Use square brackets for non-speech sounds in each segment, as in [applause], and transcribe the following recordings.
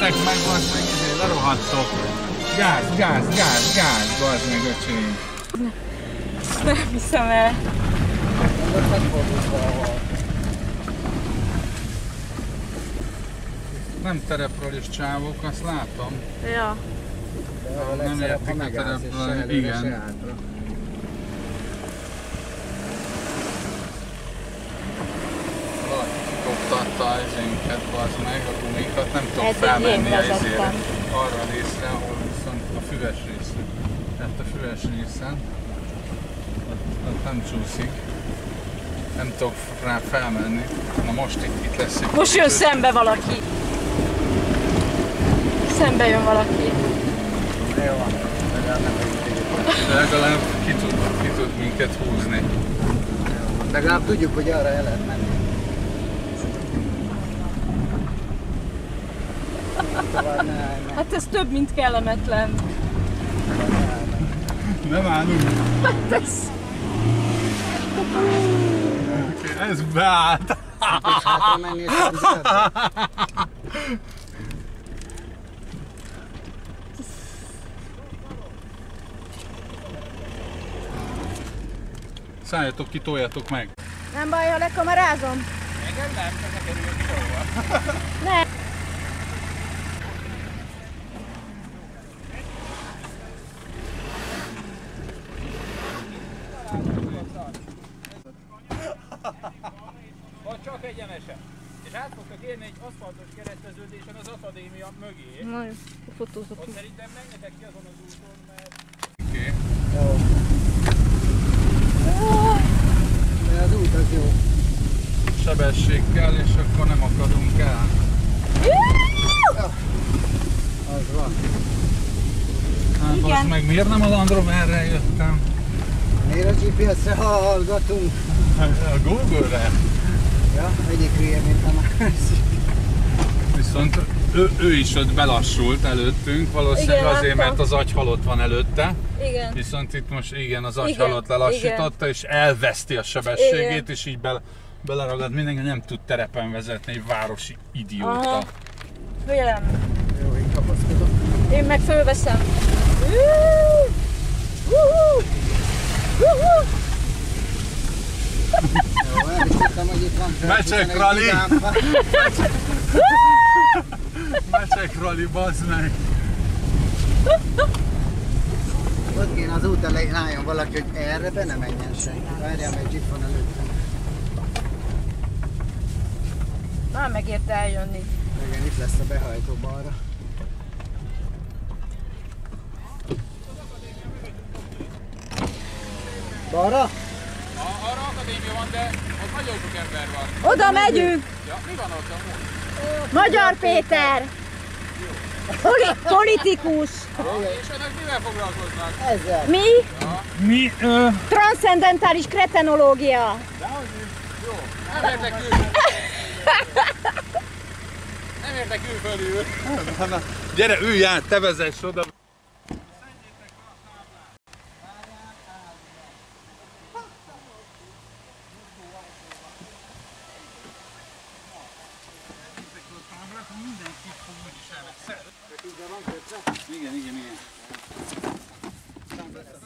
Menjetek meg, bazd meg, izé, lerohadtok! Gáz, gáz, gáz, gáz, bazd meg, öcsém! Nem hiszem el. Nem terepről is csávok, azt látom. Ja. Nem értik a terepről, igen. Valaki izénket, bazd meg, a gumikat, nem tudom Ez felmenni a izére. Arra a részre, ahol viszont a füves részre. Tehát a füves részen. Ott, ott nem csúszik. Nem tudok rá felmenni. Na most itt, itt lesz egy Most jön szembe valaki. Szembe jön valaki. Jó van, legalább ki tud, ki tud minket húzni. Legalább tudjuk, hogy arra el lehet menni. Tovább ne állj, ne. Hát ez több, mint kellemetlen. Nem állunk. Ez... Ez beállt. Menni és nem Szálljatok ki, toljatok meg. Nem baj, ha lekamerázom? Engem nem, csak neked jön Ne. Ha csak egyenesen. És át fogtok érni egy aszfaltos kereszteződésen az akadémia mögé. Na jó, fotózok ki. szerintem menjetek ki azon az úton, mert... Oké. Jó. De az út az jó. Sebesség kell, és akkor nem akadunk el. Az van. Hát Igen. az meg miért nem az Andromerre jöttem? Miért a GPS-re hallgatunk? A Google-re. Ja, egyik hülye, mint a másik. Viszont ő, ő is ott belassult előttünk, valószínűleg Igen, azért, láttam. mert az agy halott van előtte. Igen. Viszont itt most igen, az agy Igen, halott lelassította, és elveszti a sebességét, Igen. és így bele, beleragad mindenki, nem tud terepen vezetni, egy városi idióta. Aha. Vélem. Jó, én kapaszkodok. Én meg fölveszem. Mecsek 11 rali. [laughs] [laughs] Mecsek rali, bazd meg! Ott kéne az út elején álljon valaki, hogy erre be ne menjen senki. Várjál, mert itt van előttem. Már megérte eljönni. Igen, itt lesz a behajtó balra. Balra? A, arra akadémia van, de ott nagyon sok ember van. Oda megyünk! Ja, mi van ott amúgy? Magyar Péter! Poli- politikus! És önök mivel foglalkoznak? Ezzel. Mi? Mi? Ö... Transzendentális kretenológia. Jó, nem értek. Nem értek külföldül. [laughs] Gyere, ülj át, te vezess oda. Igen, igen, igen.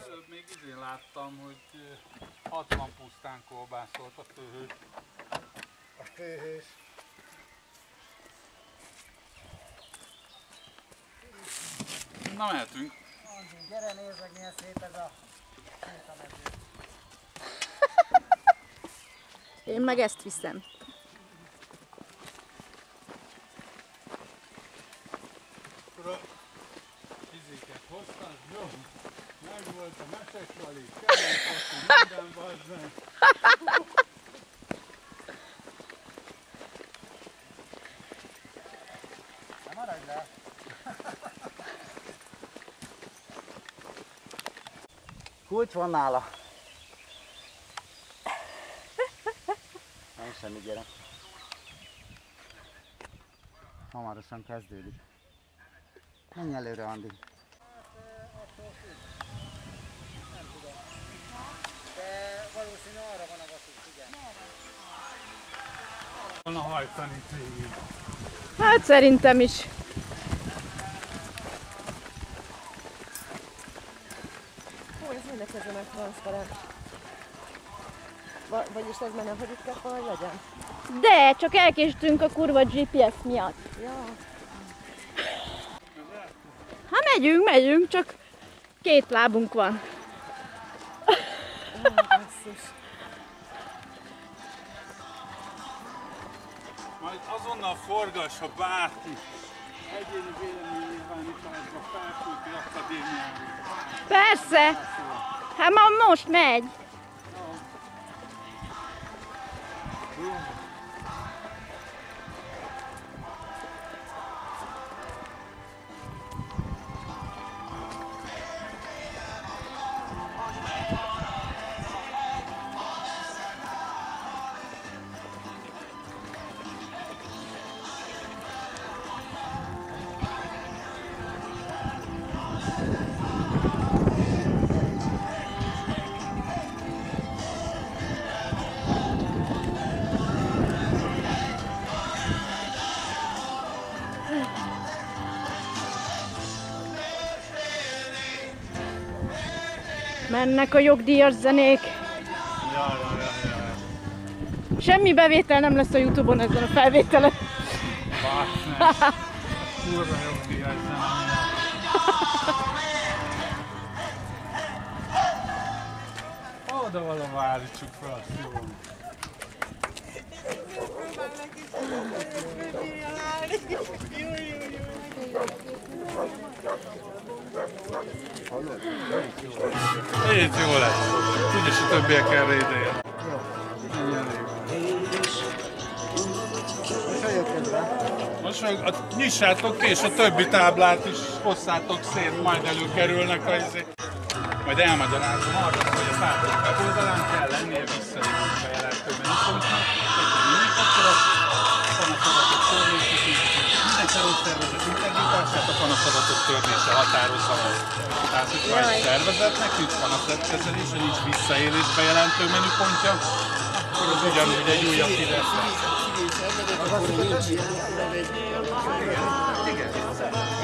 Előbb még izén láttam, hogy ö, 60 pusztán kolbászolt a főhős. A főhős. Na mehetünk. Gyere, nézd meg milyen szép ez a. Én meg ezt viszem. Akkor a izéket hoztad, jó? Meg volt a mesekrali, kemény minden bazd meg. Na maradj le! Kulcs van nála. Nem semmi, gyere. Hamarosan kezdődik. Menj előre, Andi. De valószínű arra van a vasút, igen. Na hajtani végig. Hát szerintem is. Ez a transzparens? Va- vagyis ez már nem, hogy itt kell valahogy legyen? De, csak elkéstünk a kurva GPS miatt. Ja. Hát megyünk, megyünk, csak két lábunk van. Majd azonnal forgass, ha bárki egyéni véleménynyilvánításba felküldi akadémiára. Persze! Hát ma most megy. Mennek a jogdíjas zenék. Ja, ja, ja, ja. Semmi bevétel nem lesz a Youtube-on ezen a felvételen. Ne. Kurva jó díjás zene. Oda valahol állítsuk fel, azt jó. Így jó lesz. Úgyis a többiek erre be? Most meg a, nyissátok ki, és a többi táblát is hosszátok szét, majd előkerülnek a izé. Majd elmagyarázom arra, hogy a táblák weboldalán kell lennie visszalépni bejelentőben. Viszont integritását a panaszadatok törlése határozza meg. Tehát, hogyha egy szervezetnek nincs panaszkezelése, nincs visszaélés bejelentő menüpontja, akkor az ugyanúgy egy újabb Fidesz lesz.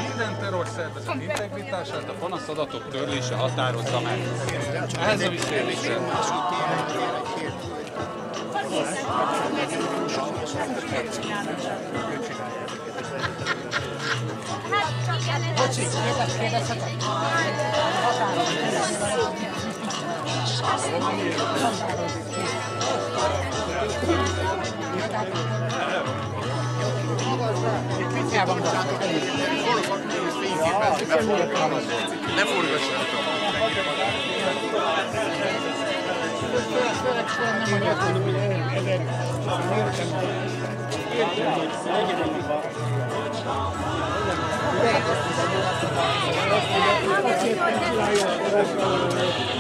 Minden terrorszervezet integritását a panaszadatok törlése határozza meg. Ehhez a visszaélésre. Voce, spiega, spiega, spiega. Ne furgoşu? Forgassatok! Fidesz,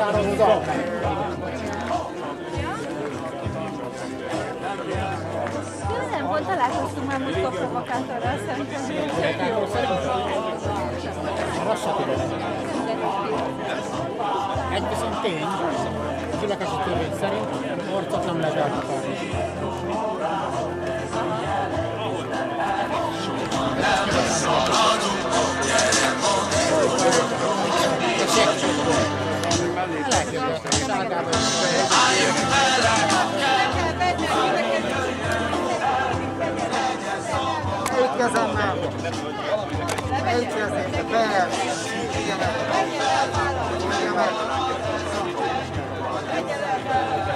Határozza. Nem, pont találkoztunk már most a provokátorral szerintem. Rosszat ide. Egy viszont tény, a gyülekezeti törvény szerint orcot nem lehet eltakarni. Egy kezemmel. Egy kezemmel. Be. Igen.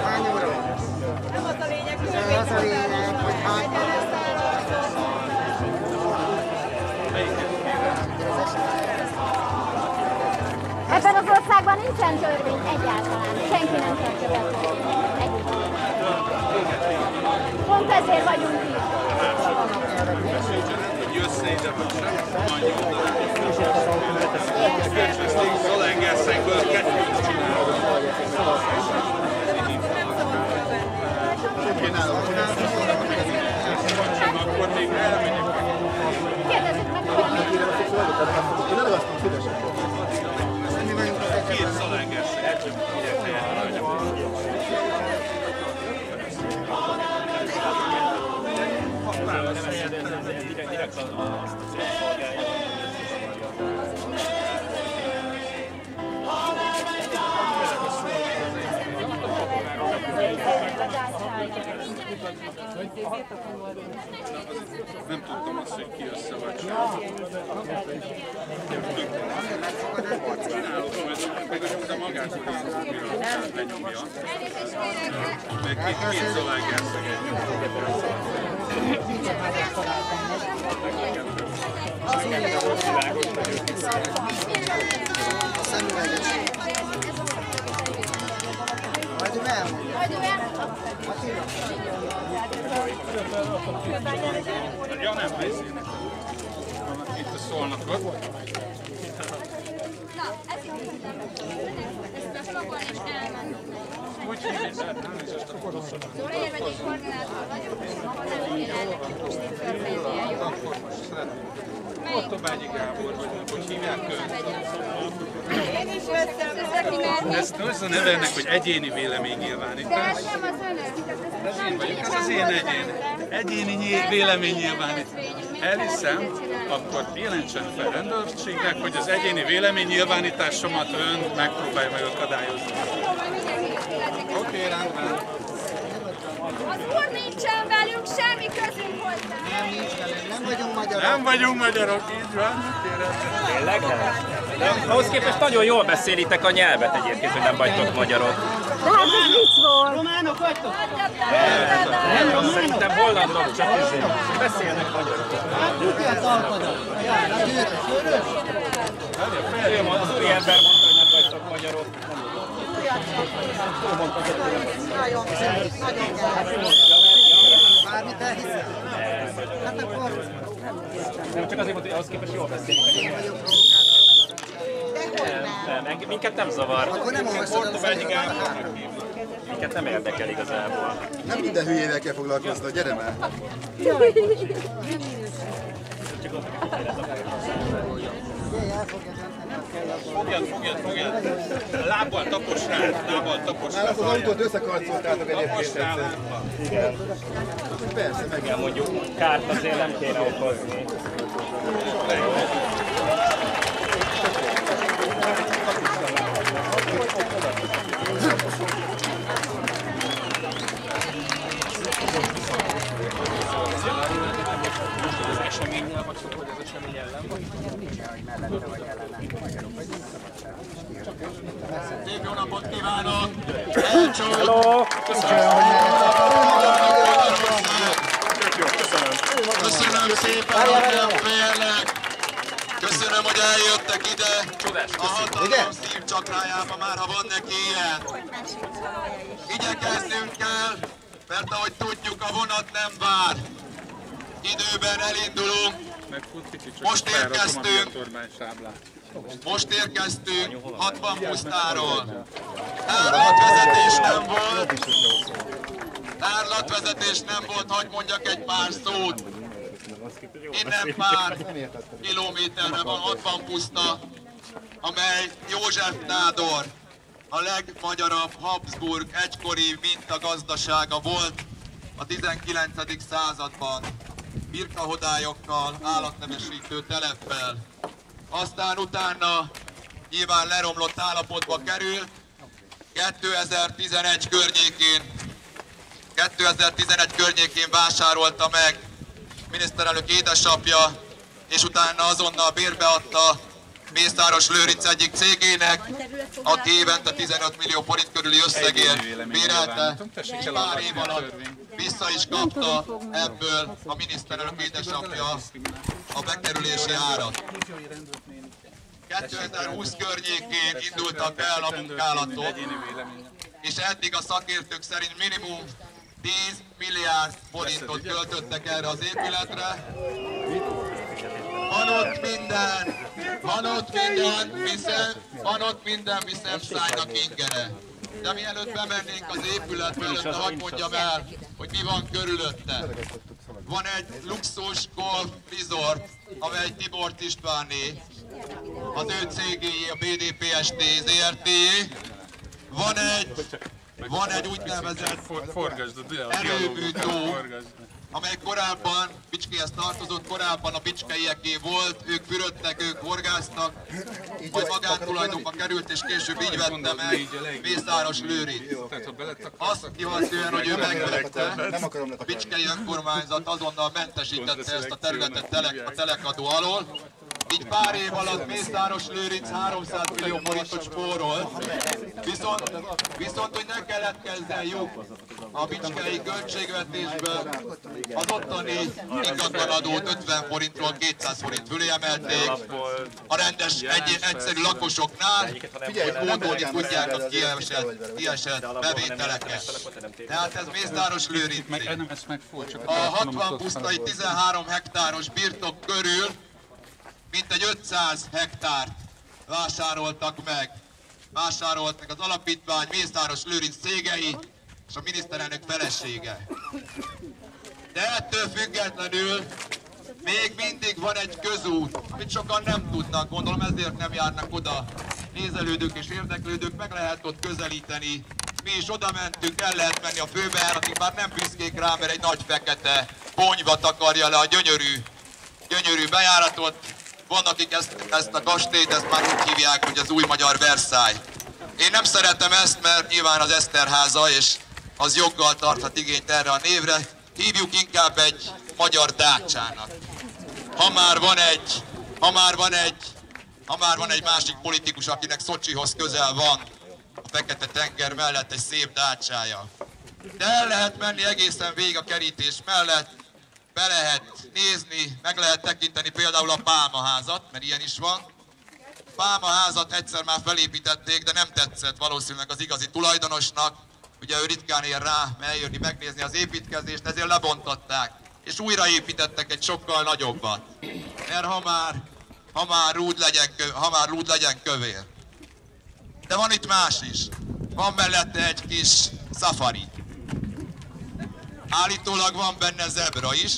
Hány óra? Az a lényeg, lényeg, Ebben az országban nincsen törvény egyáltalán. Senki nem tartja be. Pont ezért vagyunk itt. hogy jössz ide, vagy sem, mondjuk. Ezt így Zolengeszekből kettőt csinálunk. Akkor még elmegyek. Kérdezzük meg, hogy Mi vagyunk Két Zolengeszek. Nem tudtam azt, hogy ki össze vagy Csinálok, meg a magát, hogy ezt lenyomja. Meg két, két Zolengeszek szemüveges. Majd ő elmondja. Ja, nem beszélnek. Itt a szolnokot. Na, ez. Ezt befogolni és elmenni. Hogy hívják? Elnézést, akkor Zóra érvegyék koordinátor vagyok, és nem iránynak most itt körbenél, jó? Akkor most szeretném. Ortobágyi Gábor vagyok, hogy hívják. Én is vettem, ez. Ezt az a neve ennek, hogy egyéni De véleménynyilvánítás. ez nem az. Ez én vagyok, ez az én egyéni, egyéni véleménynyilvánítás. Elhiszem, akkor jelentsen fel rendőrségnek, hogy az egyéni véleménynyilvánításomat ön megpróbálja meg akadályozni. Oké, rendben. Az úr nincsen velünk, semmi közünk hozzá. Nem, nincs velünk. Nem vagyunk magyarok. Nem vagyunk magyarok, így van. Tényleg nem? nem? Ahhoz képest nagyon jól beszélitek a nyelvet egyébként, hogy nem vagytok magyarok. Hát ez vicc volt. Románok vagytok? Szerintem hollandok csak izé. beszélnek magyarok. Ki a talpadat? A. Ő mond- Az úri ember mondta, hogy nem. Bármit elhiszel? Hát akkor Nem csak azért mondta, hogy ahhoz képest jól provokátor. Nem, nem, minket nem zavar. Akkor nem olvasod el a. Minket nem érdekel igazából. Nem minden hülyével kell foglalkozni, gyere már! Fogjad, fogjad, fogjad. Lábbal tapos rá, lábbal tapos rá. Az autót összekarcoltátok egyébként Tapos rá lábbal. Persze, meg Igen, mondjuk kárt azért nem kéne okozni. Jó napot kívánok! Hello! Köszönöm szépen, hogy félnek. Köszönöm, hogy eljöttek ide. A hatalom szívcsakrájába már, ha van neki ilyen. Igyekeznünk kell, mert ahogy tudjuk, a vonat nem vár. időben elindulunk. Most érkeztünk. Most érkeztünk 60 pusztáról. Árlatvezetés nem volt. Árlatvezetés nem volt, hogy mondjak egy pár szót. Innen pár kilométerre van 60 puszta, amely József Nádor, a legmagyarabb Habsburg egykori mintagazdasága volt a 19. században. Birkahodályokkal, állatnemesítő teleppel. Aztán utána nyilván leromlott állapotba került, 2011 környékén 2011 környékén vásárolta meg miniszterelnök édesapja, és utána azonnal bérbeadta Mészáros Lőrinc egyik cégének, aki évente 15 millió forint körüli összegért bérelte, és pár év alatt vissza is kapta ebből a miniszterelnök édesapja a bekerülési árat. 2020 környékén indultak el a munkálatok, és eddig a szakértők szerint minimum 10 milliárd forintot költöttek erre az épületre. Van ott minden, van ott minden, viszont, van ott minden, viszont szájnak ingere. De mielőtt bemennénk az épületbe, előtte hadd mondjam el, hogy mi van körülötte. Van egy luxus golf resort, amely Tibor Istváné, az ő cégéjé, a BDPST ZRT. Van egy, van egy úgynevezett Erőmű. Amely korábban Bicskéhez tartozott, korábban a Bicskeieké volt, ők fürödtek, ők horgáztak, majd magántulajdonba került, és később így vette meg Mészáros Lőrinc. Azt illetően, hogy ő megvette, a. Bicskei önkormányzat azonnal mentesítette ezt a területet telek, a telekadó alól. Így pár év alatt Mészáros Lőrinc 300 millió forintot spórol, viszont, viszont hogy ne keletkezzen lyuk a bicskei költségvetésből, az ottani ingatlanadót 50 forintról 200 forint fölé emelték, a rendes egy, egyszerű lakosoknál, hogy módolni tudják a kiesett, kiesett bevételeket. Tehát ez Mészáros Lőrinc. Meg, nem, ezt megfúr, csak A telefonomat 60 ott pusztai hagyom. 13 hektáros birtok körül mintegy 500 hektárt vásároltak meg. Vásárolt meg az alapítvány, Mészáros Lőrinc cégei és a miniszterelnök felesége. De ettől függetlenül még mindig van egy közút, amit sokan nem tudnak, gondolom ezért nem járnak oda nézelődők és érdeklődők, meg lehet ott közelíteni. Mi is oda mentünk, el lehet menni a főbejáratig, bár nem büszkék rá, mert egy nagy fekete ponyva takarja le a gyönyörű, gyönyörű bejáratot. Van, akik ezt, ezt a kastélyt, ezt már úgy hívják, hogy az új magyar Versailles. Én nem szeretem ezt, mert nyilván az Eszterháza, és az joggal tarthat igényt erre a névre. Hívjuk inkább egy magyar dácsának. Ha már van egy, ha már van egy, ha már van egy másik politikus, akinek Szocsihoz közel van, a Fekete tenger mellett egy szép dácsája. De el lehet menni egészen végig a kerítés mellett, be lehet nézni, meg lehet tekinteni például a pálmaházat, mert ilyen is van. Pálmaházat egyszer már felépítették, de nem tetszett valószínűleg az igazi tulajdonosnak. Ugye ő ritkán ér rá eljönni megnézni az építkezést, ezért lebontották. És újraépítettek egy sokkal nagyobbat. Mert ha már, ha már rúd legyen, ha már rúd legyen kövér. De van itt más is. Van mellette egy kis safari. Állítólag van benne zebra is.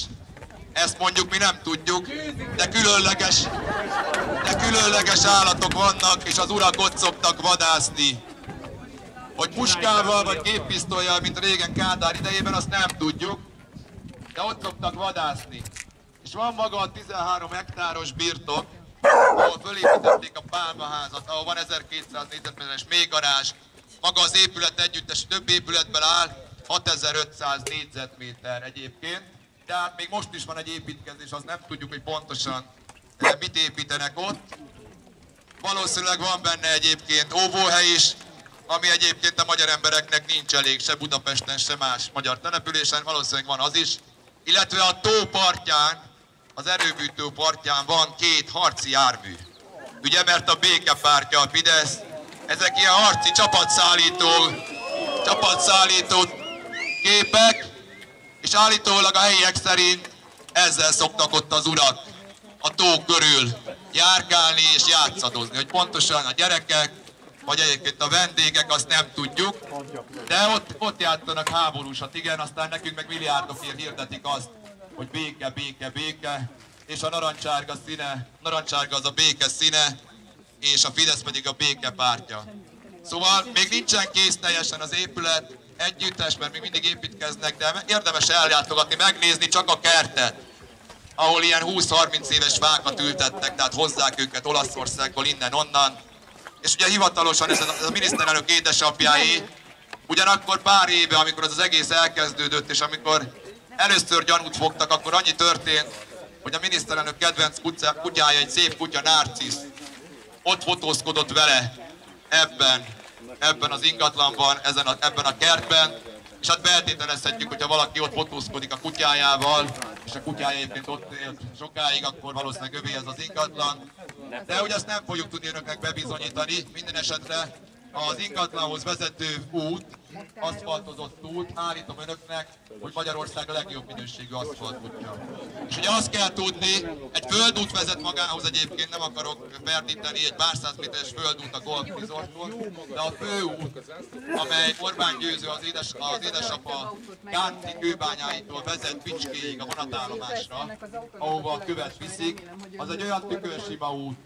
Ezt mondjuk mi nem tudjuk, de különleges, de különleges állatok vannak, és az urak ott szoktak vadászni. Hogy puskával vagy géppisztolyjal, mint régen Kádár idejében, azt nem tudjuk, de ott szoktak vadászni. És van maga a 13 hektáros birtok, ahol fölépítették a pálmaházat, ahol van 1200 négyzetméteres mélygarázs, maga az épület együttes több épületből áll, 6500 négyzetméter egyébként. Tehát még most is van egy építkezés, azt nem tudjuk, hogy pontosan mit építenek ott. Valószínűleg van benne egyébként óvóhely is, ami egyébként a magyar embereknek nincs elég, se Budapesten, se más magyar településen, valószínűleg van az is. Illetve a tó partján, az erőműtő partján van két harci jármű. Ugye, mert a békepártja a Fidesz, ezek ilyen harci csapatszállító, csapatszállító képek, és állítólag a helyiek szerint ezzel szoktak ott az urak a tó körül járkálni és játszadozni, hogy pontosan a gyerekek, vagy egyébként a vendégek, azt nem tudjuk, de ott, ott játszanak háborúsat, igen, aztán nekünk meg milliárdokért hirdetik azt, hogy béke, béke, béke, és a narancsárga színe, narancsárga az a béke színe, és a Fidesz pedig a béke pártja. Szóval még nincsen kész teljesen az épület, együttes, mert még mindig építkeznek, de érdemes eljátogatni, megnézni csak a kertet, ahol ilyen 20-30 éves fákat ültettek, tehát hozzák őket Olaszországból, innen, onnan. És ugye hivatalosan ez a, miniszterelnök édesapjáé, ugyanakkor pár éve, amikor az, az egész elkezdődött, és amikor először gyanút fogtak, akkor annyi történt, hogy a miniszterelnök kedvenc kutya, kutyája, egy szép kutya, Narcisz, ott fotózkodott vele ebben, ebben az ingatlanban, ezen a, ebben a kertben, és hát feltételezhetjük, hogyha valaki ott fotózkodik a kutyájával, és a kutyája egyébként ott élt sokáig, akkor valószínűleg övé ez az ingatlan. De hogy azt nem fogjuk tudni önöknek bebizonyítani, minden esetre az ingatlanhoz vezető út, aszfaltozott út, állítom önöknek, hogy Magyarország a legjobb minőségű aszfaltútja. És ugye azt kell tudni, egy földút vezet magához egyébként, nem akarok ferdíteni, egy pár száz méteres földút a Golf Resortból, de a főút, amely Orbán Győző az, édes, az édesapa Gánti kőbányáitól vezet Bicskéig a vonatállomásra, ahova a követ viszik, az egy olyan tükörsima út,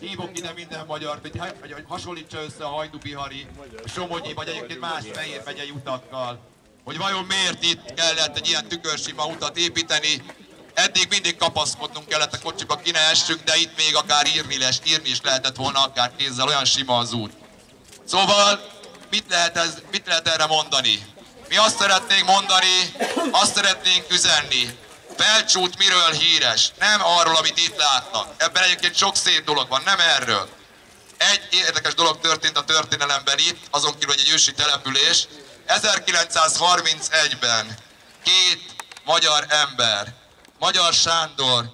Hívok ide minden magyar, hogy, hogy, hogy hasonlítsa össze a Hajdubihari, Somogyi, vagy egyébként más Fehér megyei utakkal. Hogy vajon miért itt kellett egy ilyen tükörsima utat építeni, Eddig mindig kapaszkodnunk kellett a kocsiba, ki ne essünk, de itt még akár írni, les, írni is lehetett volna akár kézzel, olyan sima az út. Szóval mit lehet, ez, mit lehet erre mondani? Mi azt szeretnénk mondani, azt szeretnénk üzenni, Felcsút miről híres? Nem arról, amit itt látnak. Ebben egyébként sok szép dolog van, nem erről. Egy érdekes dolog történt a történelemben itt, azon kívül, hogy egy ősi település. 1931-ben két magyar ember, Magyar Sándor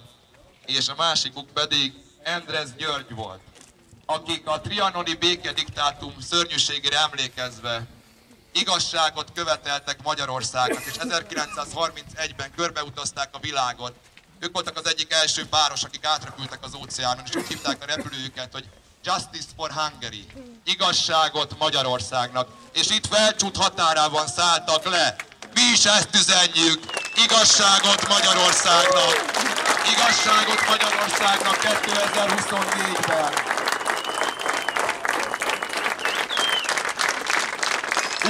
és a másikuk pedig Endrez György volt, akik a trianoni békediktátum szörnyűségére emlékezve igazságot követeltek Magyarországot, és 1931-ben körbeutazták a világot. Ők voltak az egyik első páros, akik átrepültek az óceánon, és úgy hívták a repülőjüket, hogy Justice for Hungary, igazságot Magyarországnak. És itt felcsút határában szálltak le. Mi is ezt üzenjük, igazságot Magyarországnak. Igazságot Magyarországnak 2024-ben.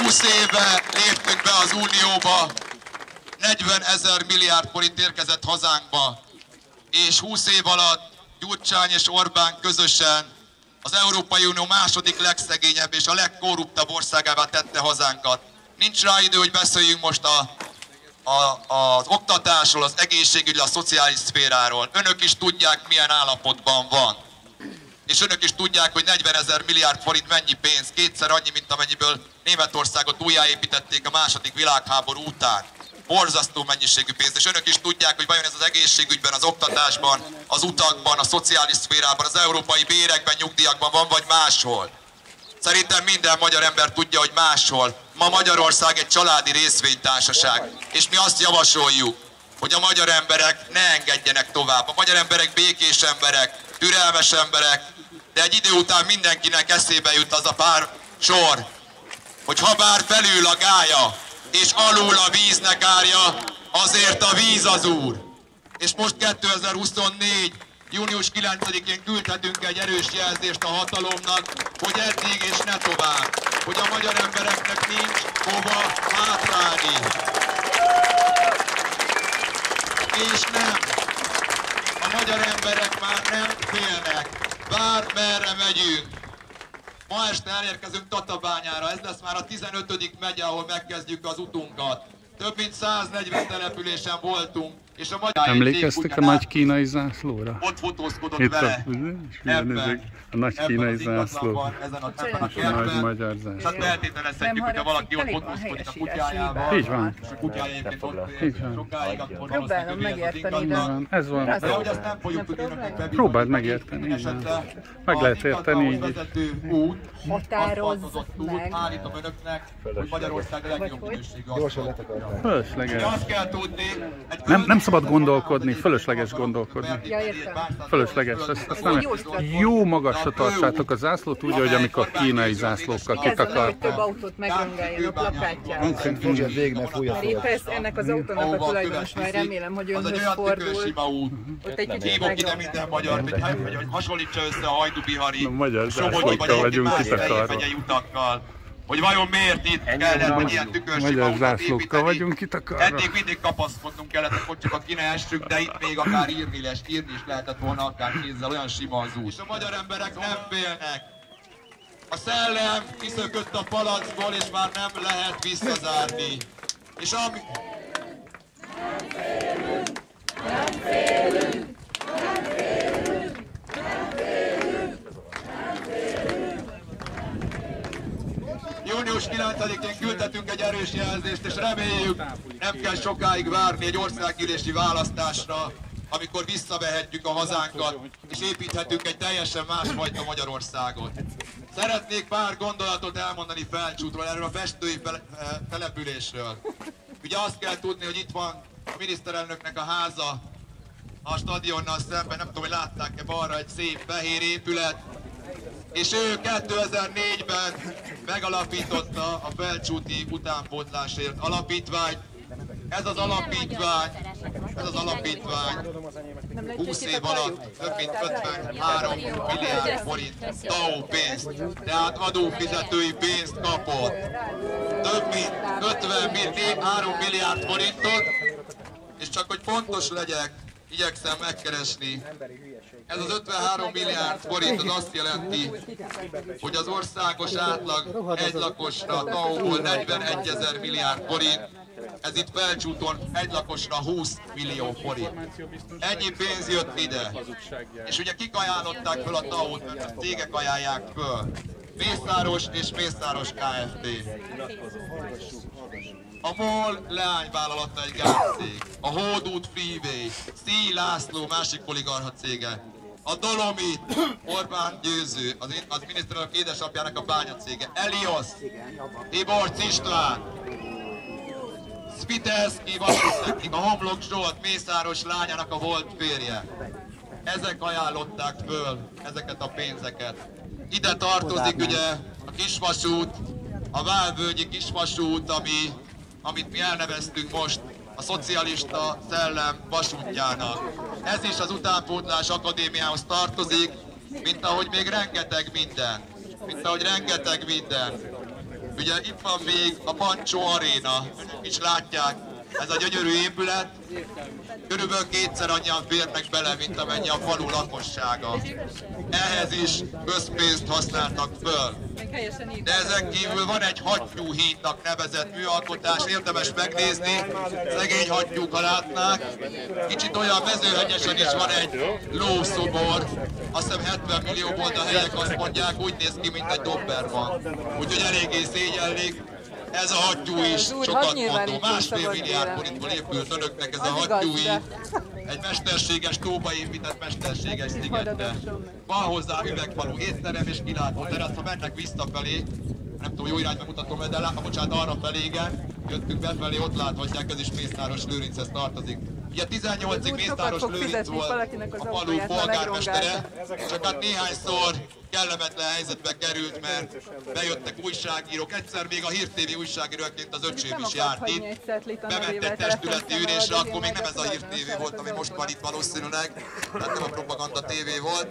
20 éve léptünk be az Unióba, 40 ezer milliárd forint érkezett hazánkba, és 20 év alatt Gyurcsány és Orbán közösen az Európai Unió második legszegényebb és a legkorruptabb országává tette hazánkat. Nincs rá idő, hogy beszéljünk most a, a, az oktatásról, az egészségügyről, a szociális szféráról. Önök is tudják, milyen állapotban van és önök is tudják, hogy 40 ezer milliárd forint mennyi pénz, kétszer annyi, mint amennyiből Németországot újjáépítették a második világháború után. Borzasztó mennyiségű pénz, és önök is tudják, hogy vajon ez az egészségügyben, az oktatásban, az utakban, a szociális szférában, az európai bérekben, nyugdíjakban van, vagy máshol. Szerintem minden magyar ember tudja, hogy máshol. Ma Magyarország egy családi részvénytársaság, és mi azt javasoljuk, hogy a magyar emberek ne engedjenek tovább. A magyar emberek békés emberek, türelmes emberek, de egy idő után mindenkinek eszébe jut az a pár sor, hogy ha bár felül a gája, és alul a víznek árja, azért a víz az úr. És most 2024 június 9-én küldhetünk egy erős jelzést a hatalomnak, hogy eddig és ne tovább, hogy a magyar embereknek nincs hova hátrálni. És nem, a magyar emberek már nem félnek, bármerre megyünk. Ma este elérkezünk Tatabányára, ez lesz már a 15. megye, ahol megkezdjük az utunkat. Több mint 140 településen voltunk, és a magyar Emlékeztek a nagy kínai zászlóra? Ott fotózkodott Itt vele. a, Ebben, a nagy ebben kínai zászló. ezen a, ebben a a nagy kertben. magyar zászló. hát feltételezhetjük, hogyha valaki ott fotózkodik a kutyájával. Így van. És a kutyája egyébként ott sokáig, akkor valószínűleg ez az megérteni, Ez van. De hogy azt nem fogjuk tudni önöknek bebizonyítani. Próbáld megérteni, Meg lehet érteni így vezető út, Határozz aszfaltozott út, meg. állítom önöknek, hogy Magyarország a legjobb minőségű aszfalt. Fölösleges. Azt kell tudni, Nem, nem szabad gondolkodni, fölösleges gondolkodni. Ja, értem. Fölösleges. Ezt, ezt nem, jó magasra tartsátok a zászlót, úgy, hogy amikor kínai zászlókkal hogy több autót megröngeljen a fújja Mert ez, ennek az autónak a tulajdonos már remélem, hogy Az egy önhöz olyan fordul. Ott egy kicsit Hívok ide minden magyar, hogy, hogy, hogy hasonlítsa össze a Hajdubihari, Na, magyar a Somogyi vagy egy kitakarva. megyei utakkal. Hogy vajon miért itt kellett, hogy ilyen tükörsima Magyar utat zászlókkal építeni. vagyunk kitakarva. Eddig mindig kapaszkodnunk kellett, hogy csak a ki ne essünk, de itt még akár írni, les, írni is lehetett volna akár kézzel, olyan sima az út. És a magyar emberek nem félnek. A szellem kiszökött a palacból, és már nem lehet visszazárni. És ami... Június 9-én küldetünk egy erős jelzést, és reméljük, nem kell sokáig várni egy országgyűlési választásra, amikor visszavehetjük a hazánkat, és építhetünk egy teljesen másfajta Magyarországot. Szeretnék pár gondolatot elmondani Felcsútról, erről a festői településről. Ugye azt kell tudni, hogy itt van a miniszterelnöknek a háza, a stadionnal szemben, nem tudom, hogy látták-e balra egy szép fehér épület, és ő 2004-ben megalapította a Felcsúti utánpótlásért. Alapítványt. Ez az alapítvány, ez az alapítvány. 20 év alatt több mint 53 milliárd forint TAO pénzt, tehát adófizetői pénzt kapott. Több mint 53 milliárd forintot, és csak hogy pontos legyek, igyekszem megkeresni. Ez az 53 milliárd forint az azt jelenti, hogy az országos átlag egy lakosra TAO-ból 41 ezer milliárd forint, ez itt felcsúton egy lakosra 20 millió forint. Ennyi pénz jött ide. És ugye kik ajánlották föl a TAO-t, mert ezt cégek ajánlják föl. Mészáros és Mészáros Kft. A MOL leányvállalata egy gázcég. A Hódút Freeway, Szí László másik oligarcha cége. A Dolomit, Orbán Győző, az, az miniszterelnök édesapjának a bányacége. Elios, Tibor István, Spitelski Vasúszeki, a Homlok Zsolt, Mészáros lányának a volt férje. Ezek ajánlották föl ezeket a pénzeket. Ide tartozik ugye a kisvasút, a Válvölgyi kisvasút, ami, amit mi elneveztünk most a szocialista szellem vasútjának. Ez is az utánpótlás akadémiához tartozik, mint ahogy még rengeteg minden. Mint ahogy rengeteg minden. Ugye itt van még a Pancsó Aréna, önök is látják, ez a gyönyörű épület, körülbelül kétszer annyian férnek bele, mint amennyi a falu lakossága. Ehhez is közpénzt használtak föl. De ezen kívül van egy hattyúhídnak nevezett műalkotás, érdemes megnézni, szegény hattyúk, ha látnák. Kicsit olyan mezőhegyesen is van egy lószobor, azt hiszem 70 millióból, de a helyek azt mondják, úgy néz ki, mint egy Doberman. Úgyhogy eléggé szégyellik. Ez a hattyú is sokat mondó. Másfél milliárd forintból épült önöknek ez a hattyú egy mesterséges tóba épített mesterséges szigetre. Van hozzá üvegfalú étterem és kilátó terasz, ha mennek visszafelé, nem tudom, jó irányba mutatom, de lá, bocsánat, arra felé igen, jöttünk befelé, ott láthatják, ez is Mészáros Lőrinchez tartozik. Ugye 18-ig Mészáros Lőrinc volt a falu polgármestere, csak hát néhányszor kellemetlen helyzetbe került, mert bejöttek újságírók, egyszer még a Hír TV újságíróként az öcsém is járt itt, bement egy testületi ülésre, akkor még nem ez a Hír TV volt, ami most van itt valószínűleg, tehát nem a propaganda TV volt,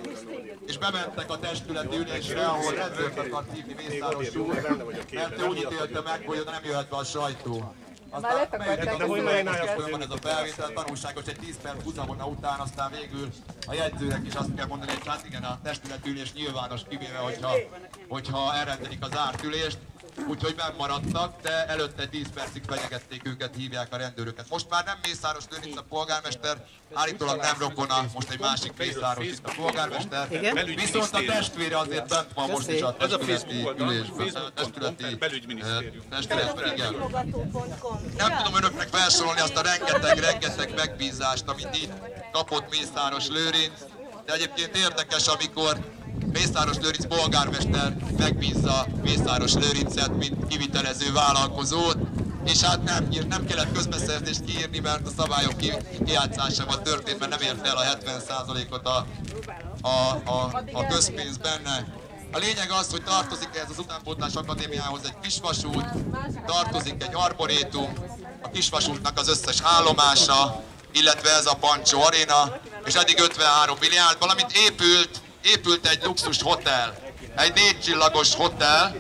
és bementek a testületi ülésre, ahol rendőrt akart hívni Mészáros úr, mert ő úgy ítélte meg, hogy nem jöhet be a sajtó. Aztán letakarták megint a a szöveget. van ez a felvétel, tanulságos egy 10 perc húzavona után, aztán végül a jegyzőnek is azt kell mondani, hogy hát igen, a testületi ülés nyilvános, kivéve, hogyha, hogyha elrendelik az árt ülést. Úgyhogy maradtak, de előtte 10 percig fenyegették őket, hívják a rendőröket. Most már nem Mészáros Lőrinc a polgármester, állítólag nem rokona, most egy másik Mészáros itt a polgármester. Viszont a testvére azért bent van most is a testületi ülésben. a Testületi, eh, testületi, igen. Nem tudom önöknek felsorolni azt a rengeteg-rengeteg megbízást, amit itt kapott Mészáros Lőrinc, de egyébként érdekes, amikor Mészáros Lőrinc polgármester megbízza Mészáros Lőrincet, mint kivitelező vállalkozót, és hát nem, nem kellett közbeszerzést kiírni, mert a szabályok ki, történt, mert nem ért el a 70%-ot a, a, a, a közpénz benne. A lényeg az, hogy tartozik ez az Utánpótlás Akadémiához egy kisvasút, tartozik egy arborétum, a kisvasútnak az összes állomása, illetve ez a Pancsó Arena, és eddig 53 milliárd, valamint épült, épült egy luxus hotel, egy négy csillagos hotel,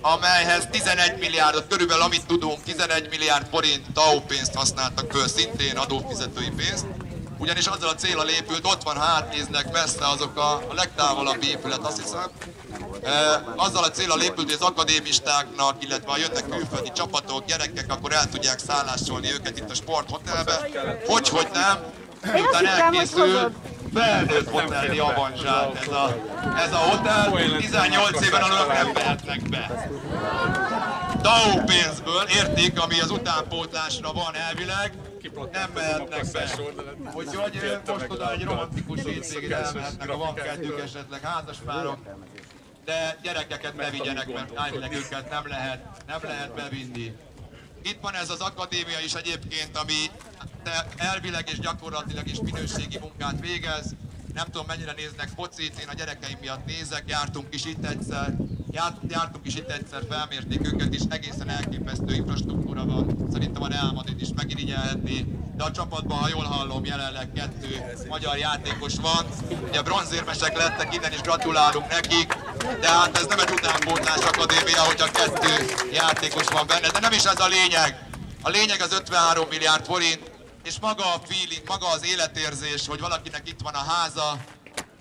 amelyhez 11 milliárdot, körülbelül amit tudunk, 11 milliárd forint TAO pénzt használtak föl, szintén adófizetői pénzt. Ugyanis azzal a célra épült, ott van hátnéznek messze azok a, a legtávolabbi épület, azt hiszem. E, azzal a célra épült, hogy az akadémistáknak, illetve ha jönnek külföldi csapatok, gyerekek, akkor el tudják szállásolni őket itt a sporthotelbe. Hogy, hogy nem, miután elkészül, felnőtt hotelli avanzsát ez a, ez a hotel, 18 éven alul nem vehetnek be. DAO pénzből érték, ami az utánpótlásra van elvileg, nem mehetnek be. Úgyhogy most oda egy romantikus hétvégére elmehetnek, ha van kedvük esetleg házaspárok, de gyerekeket ne vigyenek, mert elvileg őket nem lehet, nem lehet bevinni. Itt van ez az akadémia is egyébként, ami elvileg és gyakorlatilag is minőségi munkát végez. Nem tudom mennyire néznek focit, én a gyerekeim miatt nézek, jártunk is itt egyszer, járt, jártunk is itt egyszer, felmérték őket, és egészen elképesztő infrastruktúra van. Szerintem a Real Madrid is megirigyelhetné, de a csapatban, ha jól hallom, jelenleg kettő magyar játékos van. Ugye bronzérmesek lettek innen, is gratulálunk nekik, de hát ez nem egy utánpótlás akadémia, hogyha kettő játékos van benne, de nem is ez a lényeg. A lényeg az 53 milliárd forint, és maga a feeling, maga az életérzés, hogy valakinek itt van a háza,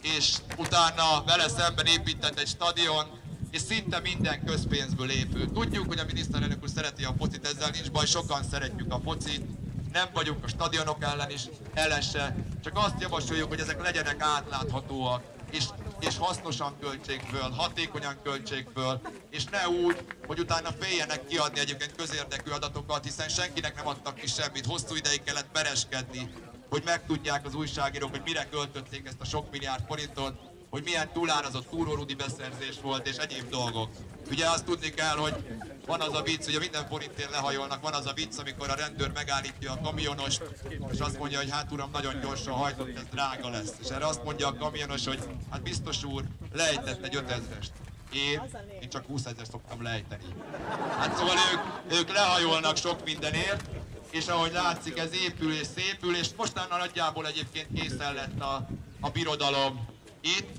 és utána vele szemben épített egy stadion, és szinte minden közpénzből épül. Tudjuk, hogy a miniszterelnök úr szereti a focit, ezzel nincs baj, sokan szeretjük a focit, nem vagyunk a stadionok ellen is, ellen csak azt javasoljuk, hogy ezek legyenek átláthatóak, és, és hasznosan költségből, hatékonyan költségből, és ne úgy, hogy utána féljenek kiadni egyébként közérdekű adatokat, hiszen senkinek nem adtak ki semmit, hosszú ideig kellett pereskedni, hogy megtudják az újságírók, hogy mire költötték ezt a sok milliárd forintot, hogy milyen túlárazott túrórudi beszerzés volt, és egyéb dolgok. Ugye azt tudni kell, hogy van az a vicc, ugye minden forintért lehajolnak, van az a vicc, amikor a rendőr megállítja a kamionost, és azt mondja, hogy hát uram, nagyon gyorsan hajtott, ez drága lesz. És erre azt mondja a kamionos, hogy hát biztos úr, lejtett egy 5000-est. Én, én csak 20 ezer szoktam lejteni. Hát szóval ők, ők lehajolnak sok mindenért, és ahogy látszik, ez épül és szépül, és mostanában nagyjából egyébként készen lett a, a birodalom itt,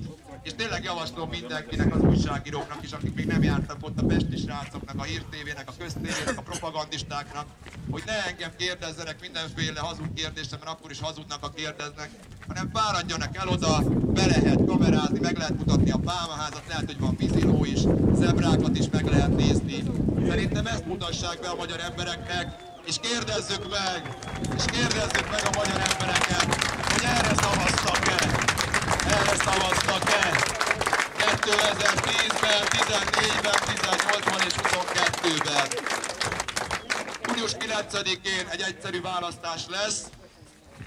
és tényleg javaslom mindenkinek, az újságíróknak is, akik még nem jártak ott, a Pesti srácoknak, a hírtévének, a köztévének, a propagandistáknak, hogy ne engem kérdezzenek mindenféle hazug kérdésre, mert akkor is hazudnak, a kérdeznek, hanem fáradjanak el oda, be lehet kamerázni, meg lehet mutatni a pálmaházat, lehet, hogy van víziló is, zebrákat is meg lehet nézni. Szerintem ezt mutassák be a magyar embereknek, és kérdezzük meg, és kérdezzük meg a magyar embereket, hogy erre szavaztak-e erre szavaztak-e 2010-ben, 14-ben, 18-ban és 22-ben. Június 9-én egy egyszerű választás lesz,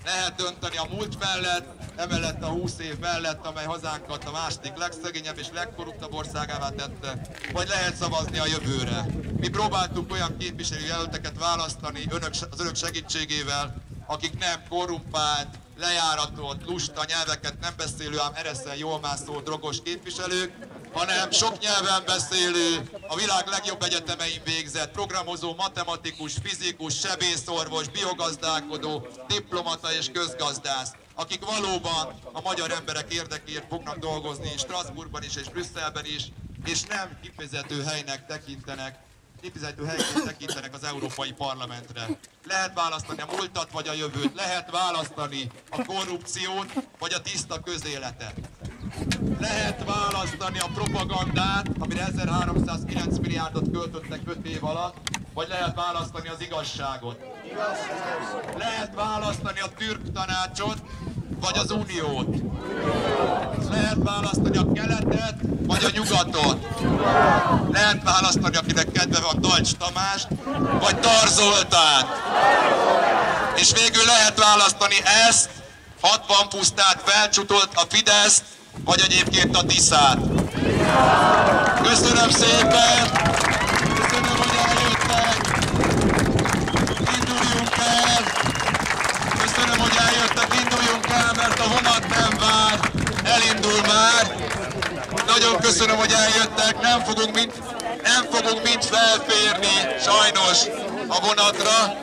lehet dönteni a múlt mellett, emellett a 20 év mellett, amely hazánkat a második legszegényebb és legkorruptabb országává tette, vagy lehet szavazni a jövőre. Mi próbáltunk olyan képviselőjelölteket választani önök, az önök segítségével, akik nem korrumpált, lejáratott, lusta nyelveket nem beszélő, ám ereszen jól mászó drogos képviselők, hanem sok nyelven beszélő, a világ legjobb egyetemein végzett, programozó, matematikus, fizikus, sebészorvos, biogazdálkodó, diplomata és közgazdász, akik valóban a magyar emberek érdekéért fognak dolgozni Strasbourgban is és Brüsszelben is, és nem kifizető helynek tekintenek kifizető helyként tekintenek az Európai Parlamentre. Lehet választani a múltat vagy a jövőt, lehet választani a korrupciót vagy a tiszta közéletet. Lehet választani a propagandát, amire 1309 milliárdot költöttek 5 év alatt, vagy lehet választani az igazságot. Lehet választani a türk tanácsot, vagy az uniót. Lehet választani a keletet, vagy a nyugatot. Lehet választani, akinek kedve van Dajcs Tamás, vagy Tarzoltát. És végül lehet választani ezt, 60 pusztát felcsutolt a Fidesz, vagy egyébként a Tiszát. Köszönöm szépen! Köszönöm, hogy eljöttek, nem fogunk mind, nem fogunk mind felférni, sajnos, a vonatra.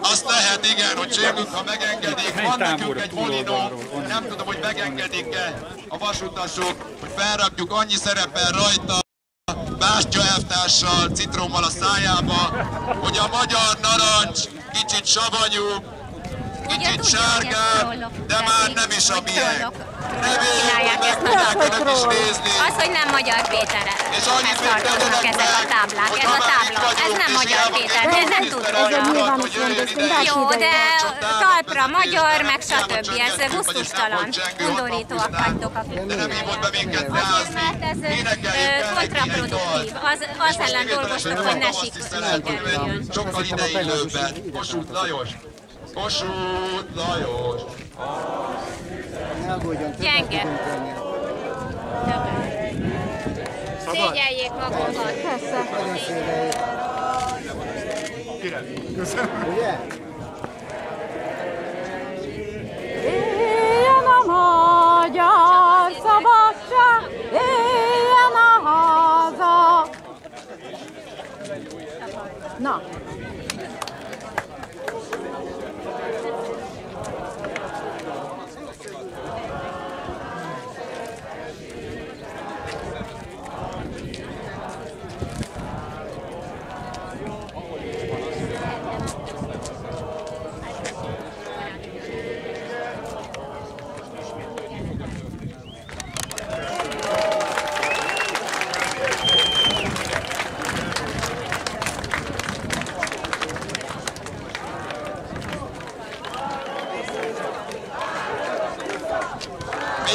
Azt lehet, igen, hogy csináljuk, ha megengedik. Van nekünk egy molinó, nem tudom, hogy megengedik-e a vasutasok, hogy felrakjuk, annyi szerepel rajta, Bástya elvtárssal, citrommal a szájába, hogy a magyar narancs kicsit savanyú, kicsit sárgább, de már nem is a miénk. Csinálják ezt Tudják önök is nézni. Az, hogy nem Magyar Péter És annyit tartoznak ezek a meg, táblák. hogy Ez a tábla, ez nem Magyar Péter, ez nem a tud róla. hogy Jó, de talpra magyar, meg stb. Ez gusztustalan, hogy undorítóak vagytok a minket Azért, mert ez kontraproduktív. Az, az ellen nem hogy ne hogy sikerüljön. Sokkal ideillőbben. Kossuth Lajos. Kossuth Lajos. Ne aggódjon, Gyenge. Szégyeljék magukat. Nagyon szégyelljük. Ugye? Éljen a magyar szabadság, éljen a haza! Na,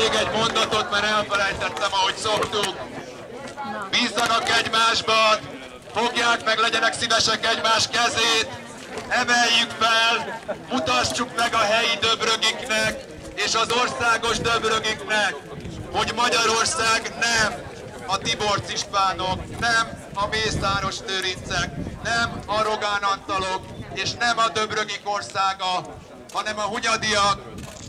Még egy mondatot, mert elfelejtettem, ahogy szoktuk. Bízzanak egymásban, fogják meg, legyenek szívesek egymás kezét, emeljük fel, mutassuk meg a helyi döbrögiknek és az országos döbrögiknek, hogy Magyarország nem a Tiborc Istvánok, nem a Mészáros Lőrincek, nem a Rogán Antalok, és nem a Döbrögik országa, hanem a Hunyadiak,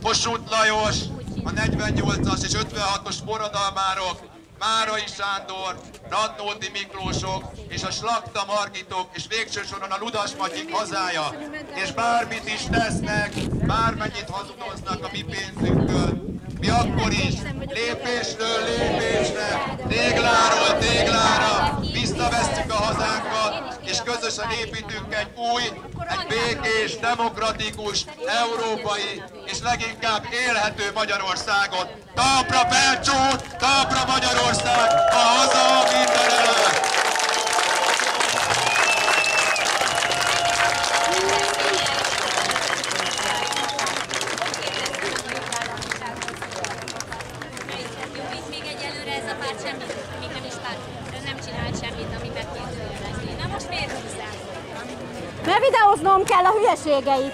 Kossuth Lajos, a 48-as és 56-os forradalmárok, Márai Sándor, Radnóti Miklósok és a Slakta Margitok és végső soron a Ludas Matyik hazája. És bármit is tesznek, bármennyit hazudoznak a mi pénzünkből, mi akkor is lépésről lépésre, tégláról téglára visszavesszük a hazánkat, és közösen építünk egy új, egy békés, demokratikus, európai és leginkább élhető Magyarországot. Talpra Belcsút, talpra Magyarország, a haza minden előtt! Videóznom kell a hülyeségeit.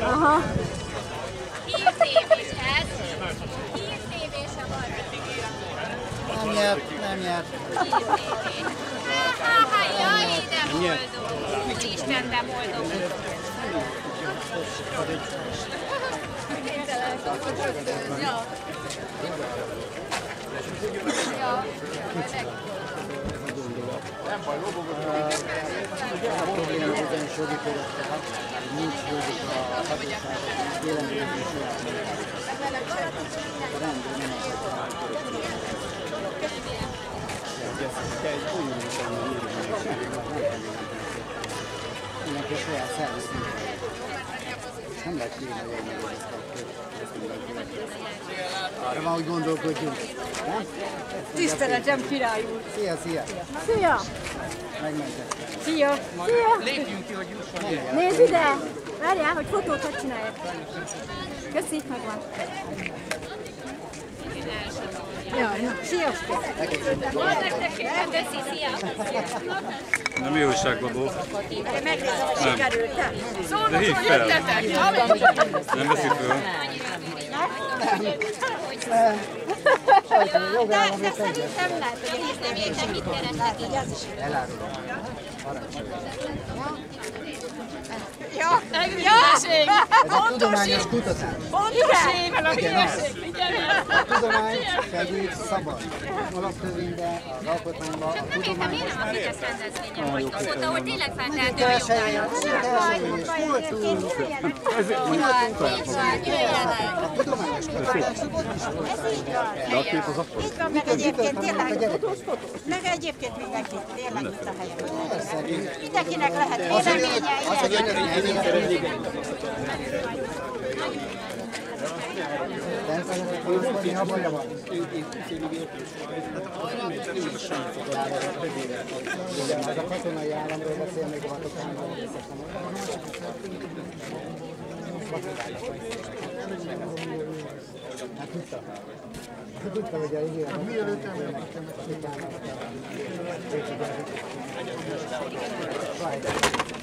Aha. Hírtévés ez, hírtévés a barra. Nem nyert, nem nyert. Ha, jaj, de boldog. Úristen, de boldog. Ja. Ja. A probléma ugyanis jogi körökkel, nincs joguk a hatóságok véleményezés A rendőr nem akar Mindenki a saját szerviz És nem lehet kérni, hogy egy Arra van, hogy gondolkodjunk. Nem? Tiszteletem, király úr! Szia, szia! Szia! Megmentek. Szia! Szia! Nézd ide! Várjál, hogy fotót hogy csinálják. Köszi, megvan. Jaj, na, sziasztok! Nem jó újságbabó. Megnézem, hogy sikerült-e? De Szólnak, hívd fel. Nem veszi föl. De, jogállam de szerintem lehet, hogy Néztem, mit kerestek így. Elárulom. Ja, ja. Ez egy tudományos kutatás. Pontos ével a az. A tudomány segít szabad. Alaptörvényben, az alkotmányban, Csak nem értem, miért nem a Fidesz rendezvényen vagytok ott, ahol tényleg feltehető a jogállás. verseny, sportunk. Nincs van, tudományos kutatás Így van, meg egyébként tényleg, meg egyébként mindenki tényleg itt a helyen. Mindenkinek lehet véleménye, az a katonai államról beszél, még Vatikánról Hát tudta. Tudta, hogy a igen. Mielőtt emlékeztem,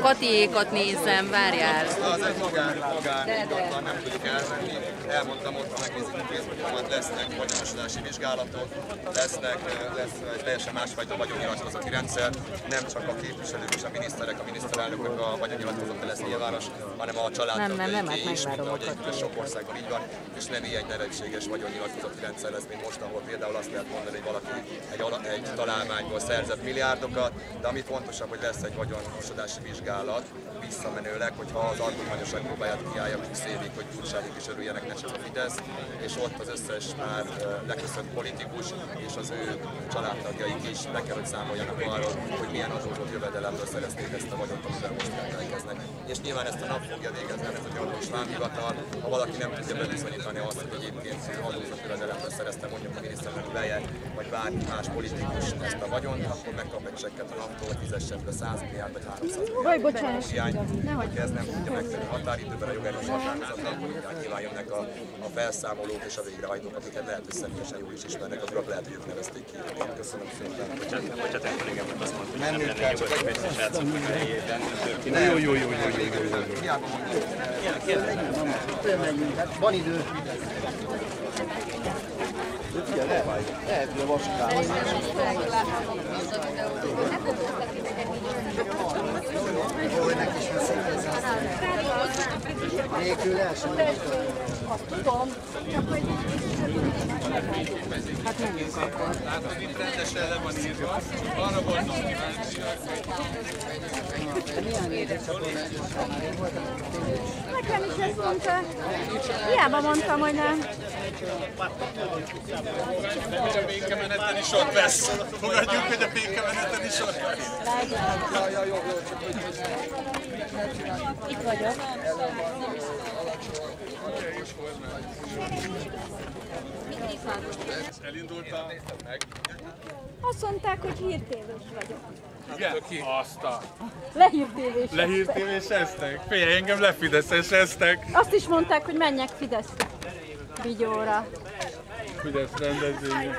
Katiékat nézem, várjál. Az egy magán, magán ingatlan, nem tudjuk elvenni. Elmondtam ott, megnézik a pénzmondjamat, lesznek vagyonosodási vizsgálatok, lesznek, lesz egy teljesen másfajta vagyonnyilatkozati rendszer. Nem csak a képviselők és a miniszterek, a miniszterelnökök a vagyonnyilatkozata lesz nyilvános, hanem a Nem, nem, nem, hát is, mint ahogy a egyébként sok országban így van, és nem ilyen nevetséges vagyonnyilatkozati rendszer lesz, mint most, ahol például azt lehet mondani, hogy valaki egy, egy találmányból szerzett milliárdokat, de ami fontosabb, hogy lesz egy vagyonosodási vizsgálat, visszamenőleg, hogyha az alkotmányoság próbáját kiállja, úgy szélik, hogy újságok is örüljenek, ne csak a Fidesz, és ott az összes már leköszönt politikus és az ő családtagjaik is be kell, hogy számoljanak arról, hogy milyen adózott jövedelemből szerezték ezt a vagyont, amivel most rendelkeznek. És nyilván ezt a nap fogja végezni ez egy adós vámhivatal, ha valaki nem tudja bebizonyítani azt, hogy egyébként adózott jövedelemből szerezte mondjuk a miniszterelnök veje, vagy bárki más politikus ezt a vagyont, akkor megkap egy csekket a naptól, fizessen be 100 milliárd vagy 300 Vagy bocsánat. Hiány, hogyha ez nem tudja megtenni határidőben a jogerős határozat, akkor mindjárt nyilván jönnek a, a felszámolók és a végrehajtók, akiket lehet, hogy személyesen jól is ismernek, azok lehet, hogy ők nevezték ki. Köszönöm szépen. Bocsánat, én kollégám azt mondta, hogy Nem lenne kell, nyugodt csak perc, srácok, a helyében. Jó, jó, jó, jó, jó, jó, jó. Hiába hát van idő. Ó, ennek is van szépen Nélkül el sem Látod, itt rendesen le van írva. Arra voltam kíváncsiak. Nekem is ezt mondta. Hiába mondtam, hogy nem. Hogy a békemeneten is ott lesz. Fogadjuk, hogy a békemeneten is ott lesz. Itt vagyok. Elindult a... Meg. Azt mondták, hogy hírtévés vagyok. Igen? Azt a... Lehírtévés. Lehírtévéseztek? Figyelj, engem lefideszeseztek. Azt is mondták, hogy menjek Fidesz vigyóra. Fidesz rendezvényen.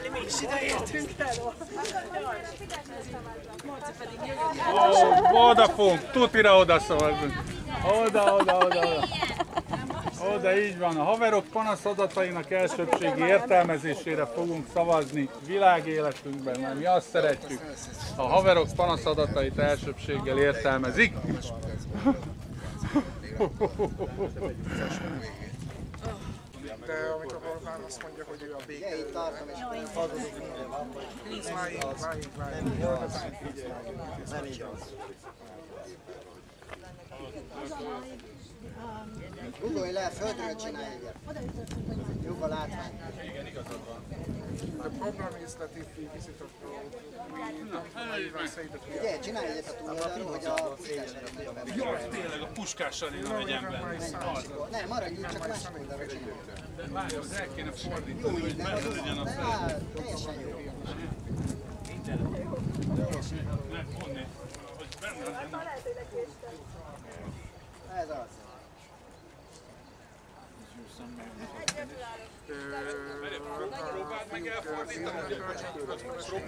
Ó, oda fogunk, tutira oda szavazunk. Oda, oda, oda, oda. Oda így van, a haverok panaszadatainak elsőbségi értelmezésére fogunk szavazni világéletünkben, mert mi azt szeretjük, a haverok panaszadatait elsőbséggel értelmezik. De amikor Orbán azt mondja, hogy ő a béke, Itt tartom, és hazudok minden van. máig, máig, máig. Nem így van. Ugolj le, földről csinálj egyet. Jobb a látvány. The problem is that if we visit abroad, we don't even say that we Ugye, csinálj egyet a túloldalról, hogy a nem Jaj, tényleg a puskással én megyem benne. Az. Nem, maradj itt, csak másik oldalra csinálj. De várj, az el kéne fordítani, hogy meg legyen a fel. Teljesen jó. Nem, onnét, hogy benne legyen. Ez az.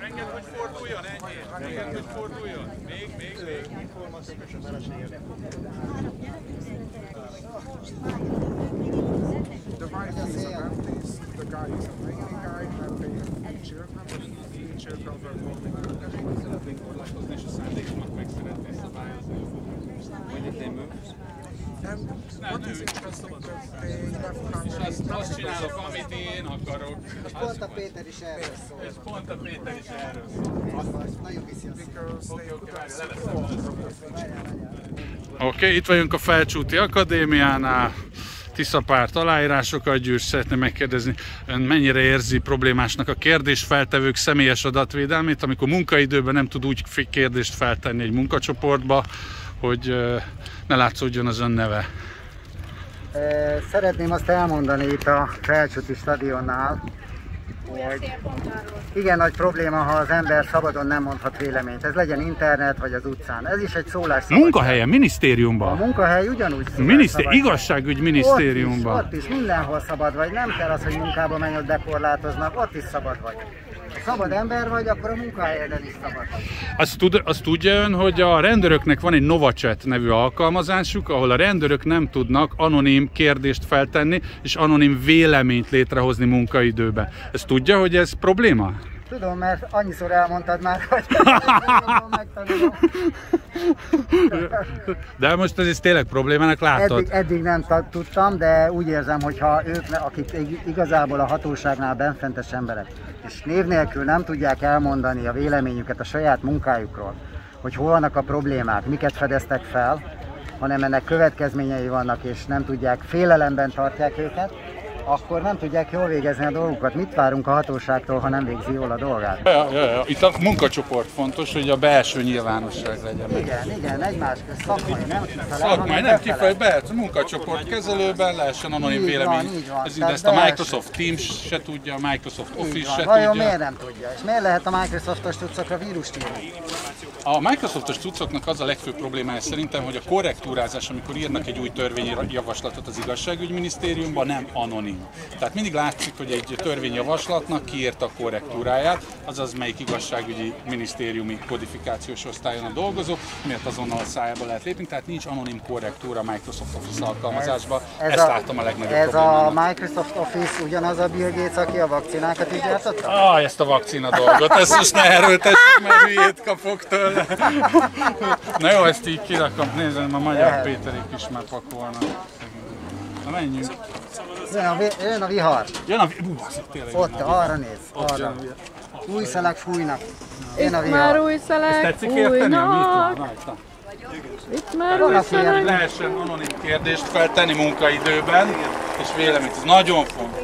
Engedd, hogy forduljon, ennyi. Engedd, hogy forduljon. Még, még, még. The wife is an artist, the guy is a mainly guy, and they have three children. Three children were born in Szeretnénk korlátozni, és a szándékomat meg szeretnél szabályozni. When did they move? That they left És azt, azt csinálok, amit én akarok. És pont a Péter is erről szól. És pont a Péter is erről szól. Oké, itt vagyunk a Felcsúti Akadémiánál. Tiszapárt aláírásokat gyűjts, szeretném megkérdezni, ön mennyire érzi problémásnak a kérdésfeltevők személyes adatvédelmét, amikor munkaidőben nem tud úgy kérdést feltenni egy munkacsoportba, hogy ne látszódjon az ön neve. Szeretném azt elmondani itt a Felcsúti stadionnál, hogy igen nagy probléma, ha az ember szabadon nem mondhat véleményt. Ez legyen internet vagy az utcán. Ez is egy szólás. Munkahelyen, A minisztériumban. munkahely ugyanúgy szabadság. igazságügy minisztériumban. Ott is, ott is mindenhol szabad vagy. Nem kell az, hogy munkába menj, ott bekorlátoznak. Ott is szabad vagy. Szabad ember vagy, akkor a munkahelyeden is szabad vagy. Azt, tud, azt tudja ön, hogy a rendőröknek van egy NovaChat nevű alkalmazásuk, ahol a rendőrök nem tudnak anonim kérdést feltenni, és anonim véleményt létrehozni munkaidőben. Ezt tudja, hogy ez probléma? Tudom, mert annyiszor elmondtad már, hogy megtanulom. [laughs] De most ez is tényleg problémának látod? Eddig, eddig nem ta- tudtam, de úgy érzem, hogy ha ők, akik ig- igazából a hatóságnál benfentes emberek, és név nélkül nem tudják elmondani a véleményüket a saját munkájukról, hogy hol vannak a problémák, miket fedeztek fel, hanem ennek következményei vannak, és nem tudják, félelemben tartják őket, akkor nem tudják jól végezni a dolgukat. Mit várunk a hatóságtól, ha nem végzi jól a dolgát? Ja, ja, ja. Itt a munkacsoport fontos, hogy a belső nyilvánosság legyen. Igen, igen, egymás közt szakmai, nem kifele, Szakmai, nem befele. kifejezett, be, a munkacsoport kezelőben lehessen anonim vélemény. Ez Tehát ezt a belső. Microsoft Teams se tudja, a Microsoft Office se Vajon tudja. miért nem tudja? És miért lehet a Microsoftos cuccokra vírust írni? A Microsoftos cuccoknak az a legfőbb problémája szerintem, hogy a korrektúrázás, amikor írnak egy új törvényjavaslatot az igazságügyminisztériumban, nem anonim. Tehát mindig látszik, hogy egy törvényjavaslatnak kiírta a korrektúráját, azaz melyik igazságügyi minisztériumi kodifikációs osztályon a dolgozó, miért azonnal a szájába lehet lépni, tehát nincs anonim korrektúra a Microsoft Office alkalmazásban. Ezt látom a legnagyobb Ez problémának. a Microsoft Office ugyanaz a Bill Gates, aki a vakcinákat is gyártotta? Ah, ezt a vakcina dolgot, ezt most ne erőltessük, mert hülyét kapok tőle. Na jó, ezt így kirakom, nézem, a magyar Lehet. Péterék is már pakolnak. Na menjünk. Jön a, vi- jön a vihar. Jön a... Ú, az itt tényleg Ott, vihar. arra néz, arra. vihar. Új szelek fújnak. Jön a vihar. már új Ezt szelek tetszik érteni? Itt már Van, új szelek. Lehessen anonim kérdést feltenni munkaidőben, és véleményt. Ez nagyon fontos.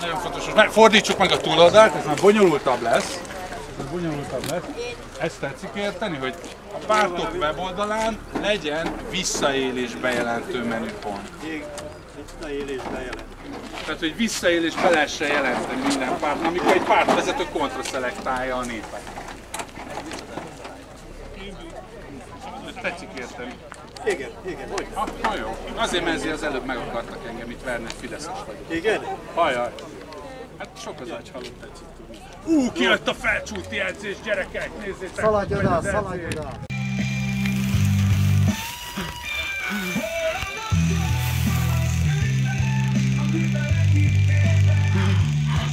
Nagyon fontos. Most fordítsuk meg a túloldalt, ez már bonyolultabb lesz. Ez bonyolultabb lesz. Ezt tetszik érteni, hogy a pártok weboldalán legyen visszaélés bejelentő menüpont. Tehát, hogy visszaélés be lehessen jelenteni minden párt, amikor egy pártvezető kontraszelektálja a népet. Tetszik érteni. Igen, igen, hogy? Ha, ha jó. Azért, mert ezért az előbb meg akartak engem itt verni, hogy Fideszes vagyok. Igen? Hajjaj. Hát sok az agy halott tetszik tudni. Ú, kijött a felcsúti edzés, gyerekek, nézzétek! Szaladj oda, szaladj oda.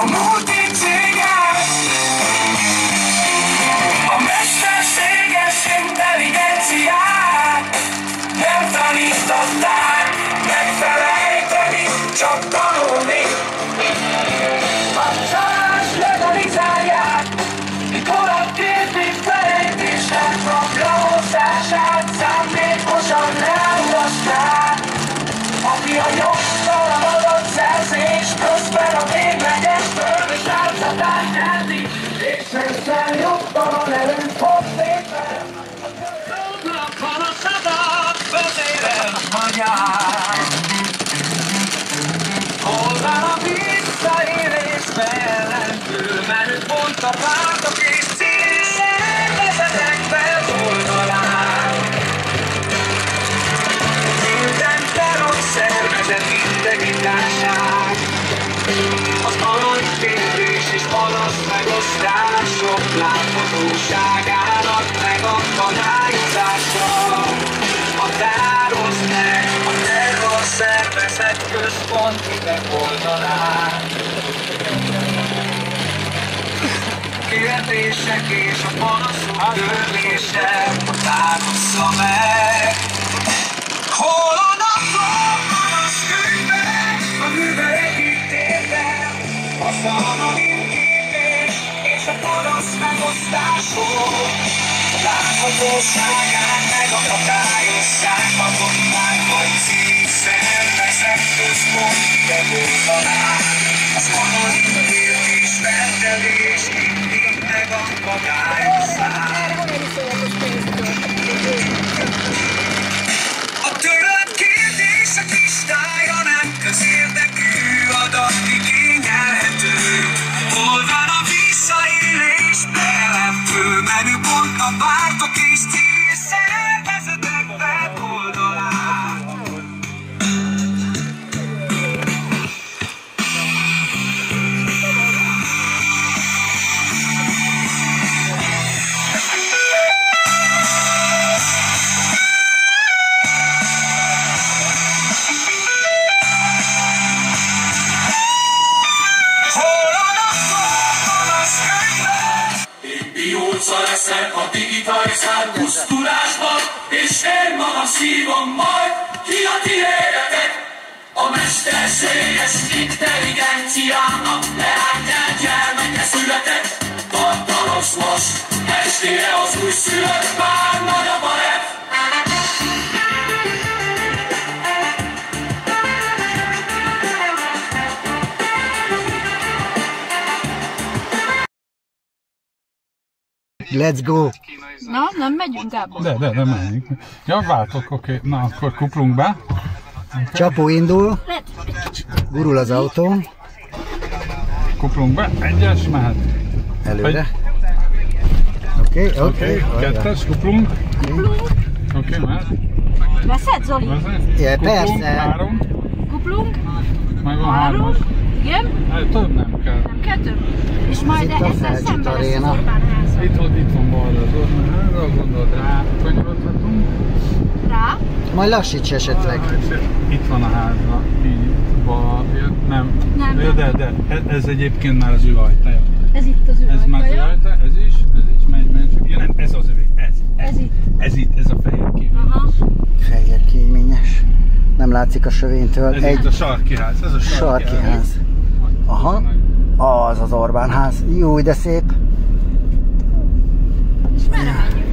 a multicégek. A mesterséges intelligenciát nem tanították megfelejteni, csak tanulni. Magyar. Hol van a visszaélés mellentől, mert pont a pártok és civil szervezetek oldalán. Minden terror szervezet integritását, az aranyfénylés és panasz megosztások láthatóságának megakadályozása. A terror szervezet központi weboldalán. Kérdések és a panaszok törlése határozza meg. Hol a panasz könyvek, a művelek itt értem, az anonim képés és a panasz megosztások. Láthatóságán megakadályozzák a online vagy civil szervezet központi weboldalán. Az anonim kérdés rendelés mindig megakadályozzák. A szívom majd ki a tiédetek. A mesterséges intelligenciának leányát gyermeke született. Tartalos most, estére az új szülött már nagy a barát. Let's go! Na, nem megyünk, Gábor? De, de, de menjünk. Ja, váltok, oké. Okay. Na, akkor kuplunk be. Csapó indul, gurul az autó, Kuplunk be, egyes, mehet. előre. Oké, Oké, oké. okay, kettes, kuplunk. Oké, okay, mehet. Veszed, Zoli? Ja, Kuplunk, persze. három. Kuplunk? Megvan Három? hármas. Igen? Hát több nem kell. Kettő. És majd itt a ezzel szemben lesz az. Orbán háza. Itt van, itt van balra az ormára, gondolod rá, kanyarodhatunk. Rá? Majd lassíts esetleg. Itt van a házba, így bal, nem, Nem, nem. de, de, e- ez egyébként már az ő ajtaja. Ez itt az ő Ez már az ő ajtaja. ajtaja, ez is, ez is, megy, megy, ja nem, ez az övé, ez, Ez itt. ez itt, ez a fehér kép. nem látszik a sövénytől. Ez itt a sarki ház. Ez a sarki, sarki ház. Aha. Az az Orbán ház. Jó, de szép. És merre menjünk?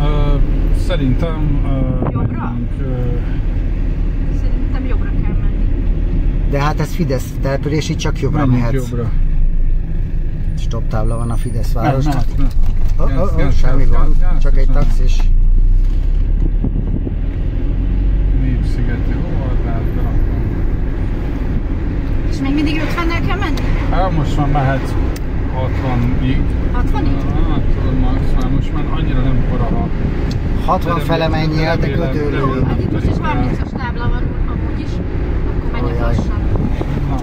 Ö, szerintem... Ö, Jobbra? megyünk, ö, Szerintem jobbra kell menni. De hát ez Fidesz település, itt csak jobbra menjünk mehetsz. jobbra. Stop tábla van a Fidesz Nem, városnak. nem, nem. Oh, oh, oh, Gáz, semmi gáz, gond, gáz, csak egy taxis. Népszigeti, hova lehet berakom? És még mindig 50-nel kell menni? Hát most már mehet 60-ig. 60-ig? Hát, tudod, max, már most már annyira nem kora, ha 60 fele mennyi el, de remélem- ködörülő. Hát itt most is 30-as tábla van amúgy is. Akkor menjek lassan.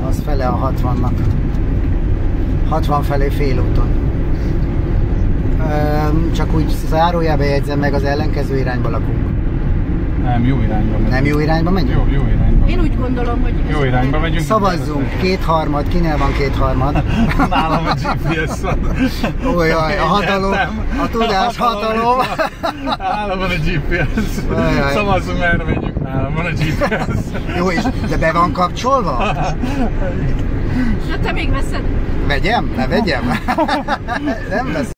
Az fele a 60-nak. 60 felé félúton. Csak úgy zárójelbe jegyzem meg, az ellenkező irányba lakunk. Nem, jó irányba megyünk. Nem jó irányba megyünk? Jó, jó irányba. Én úgy gondolom, hogy... Jó irányba megyünk. Szavazzunk, kétharmad, kinél van kétharmad? Nálam a GPS van. Ojaj, a hatalom, a tudás hatalom. Nálam van a GPS. Ajaj. Szavazzunk, merre megyünk. Nálam van a GPS. Jó, és de be van kapcsolva? Ja, te még veszed? Vegyem? Ne vegyem? Nem vesz.